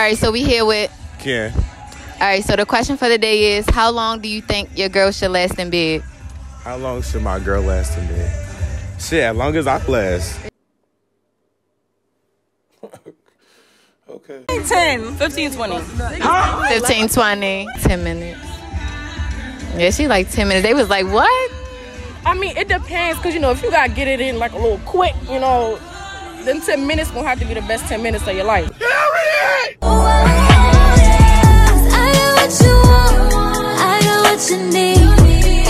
right, so we here with. Ken. All right, so the question for the day is: How long do you think your girl should last in bed? How long should my girl last in bed? Shit, as long as I last. okay. 10, 15, 20. 15, 20, 10 minutes. Yeah, she like 10 minutes. They was like, what? I mean, it depends, because, you know, if you got to get it in like a little quick, you know, then 10 minutes gonna have to be the best 10 minutes of your life. I got what you want, I got what you need.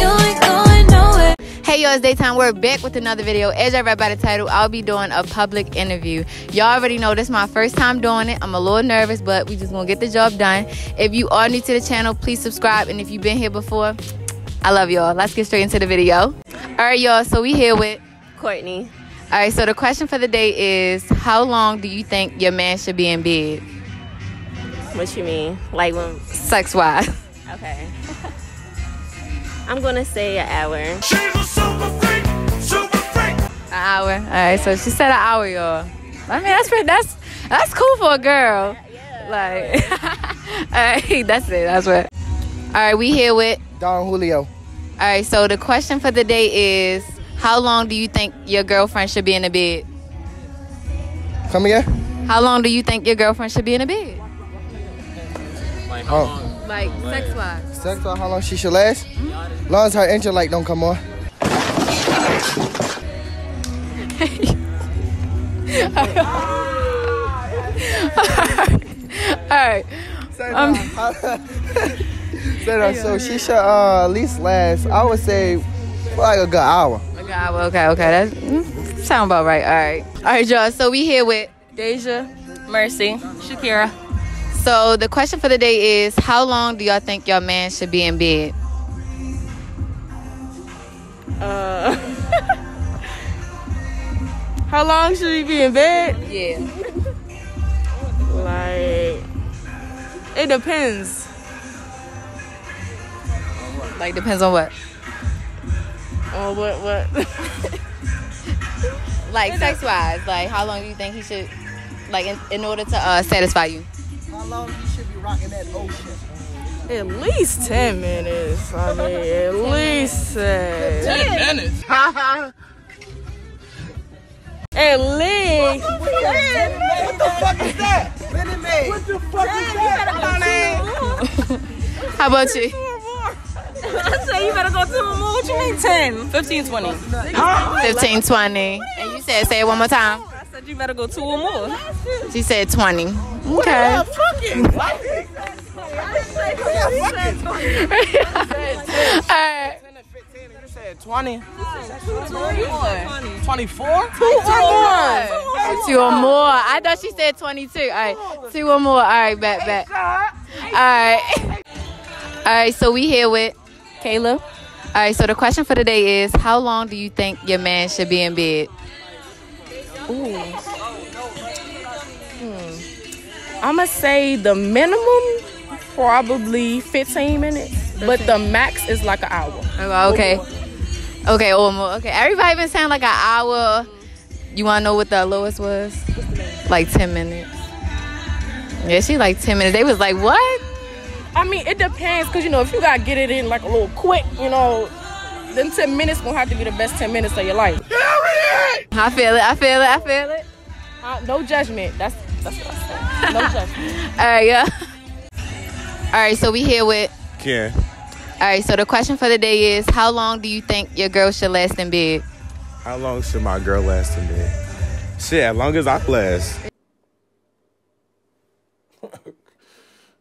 You ain't going nowhere. Hey yo, it's DaeeTime. We're back with another video. As I read by the title, I'll be doing a public interview. Y'all already know this is my first time doing it. I'm a little nervous, but we just gonna get the job done. If you are new to the channel, please subscribe. And if you've been here before, I love y'all. Let's get straight into the video. All right, y'all. So we here with Courtney. All right. So the question for the day is: How long do you think your man should be in bed, What you mean? Like when? sex wise? Okay. I'm gonna say an hour. She's a super freak, super freak. An hour. All right. So she said an hour, y'all. I mean, that's pretty. That's that's cool for a girl. Yeah, Like, all right. That's it. That's what. All right. We here with. Don Julio. All right. So the question for the day is: How long do you think your girlfriend should be in the bed? Come again? How long do you think your girlfriend should be in the bed? Oh, Like sex wise. sex for how long she should last? Long as her engine light don't come on. All right. Um, Say that, so she should uh, at least last, I would say, for like a good hour. Okay. well, Okay. Okay. That mm, sound about right. All right. All right, y'all. So we here with. Deja, Mercy, Shakira. So the question for the day is: How long do y'all think your man should be in bed? Uh, how long should he be in bed? Yeah. Like, it depends. Like depends on what. Oh, what, what? Like sex wise. Like how long do you think he should? Like in, in order to uh, satisfy you. How long you should be rocking that ocean? At least 10 minutes. I mean, at least 10. 10 minutes? at least. What the fuck is that? Minute Maid. What the fuck is that? How about you? I said you better go two or more. What you mean 10? 15, 20. 15, 20. And you said say it one more time. Said you better go two or more. She said 20. Okay. All right. 20. 24? Two or more. Two or more. I thought she said 22. All right. Two or more. All right, bet, bet. All right. All right, so we here with Kayla. All right, so the question for the day is how long do you think your man should be in bed? I'm going to say the minimum, probably 15 minutes. But the max is like an hour. Oh, Okay. Okay, or more. Okay, everybody been saying like an hour. You want to know what the lowest was? Like 10 minutes. Yeah, she like 10 minutes. They was like, what? I mean, it depends, because, you know, if you got to get it in like a little quick, you know, then 10 minutes going to have to be the best 10 minutes of your life. I feel it. I feel it. I feel it. Uh, no judgment. That's, that's what I said. No judgment. All right, yeah. All right, so we here with. Ken. All right, so the question for the day is how long do you think your girl should last in bed? How long should my girl last in bed? Shit, as long as I last.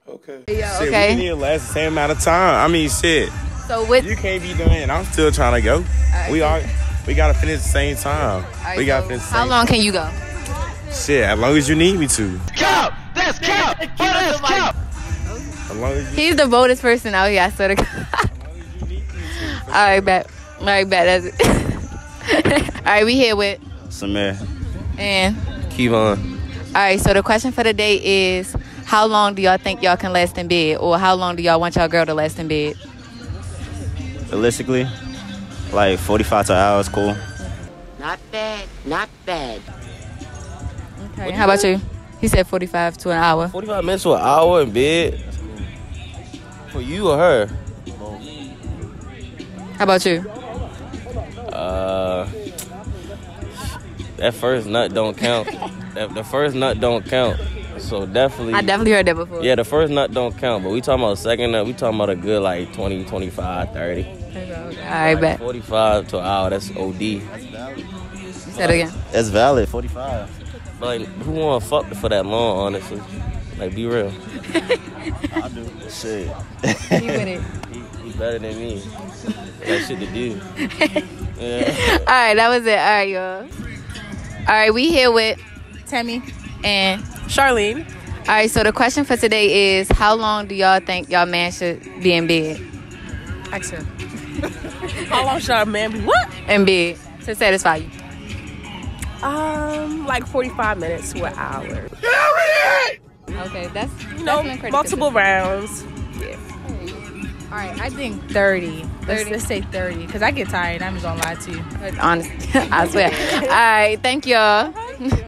okay. Yeah, shit, okay. we need to last the same amount of time. I mean, shit. So with You can't be doing it. I'm still trying to go. we are. We gotta finish at the same time. All right, we gotta so finish. The how same long can you go? Shit, as long as you need me to. Cap! That's cap! That's cap! As long as you. He's the boldest person out here. I swear to God. All right, bet. All right, bet. That's it. All right, we here with Samir. and. Kevon. All right, so the question for the day is how long do y'all think y'all can last in bed, or how long do y'all want y'all girl to last in bed? Realistically, like 45 to an hour is cool. Not bad, not bad. Okay. How about you? He said 45 to an hour. 45 minutes to an hour in bed. For you or her? How about you? Uh, that first nut don't count. that, the first nut don't count. So definitely. I definitely heard that before. Yeah, the first nut don't count, but we talking about second nut. We talking about a good like 20, 25, 30. All right, bet. 45 to an hour. That's OD. That's You said it again. That's valid. 45. But like, who want to fuck for that long? Honestly, like, be real. I do. Shit. You with it. He, he better than me. That shit to do. Yeah. All right, that was it. All right, y'all. All right, we here with Tammy. and Charlene. all right. So the question for today is, how long do y'all think y'all man should be in bed? Action. How long should our man be? What? In bed to satisfy you. Um, like 45 minutes to an hour. Okay, that's You know, definitely pretty multiple rounds. Yeah. All right, I think 30. Let's, let's say 30 because I get tired. I'm just gonna lie to you. Honest, I swear. All right, thank y'all.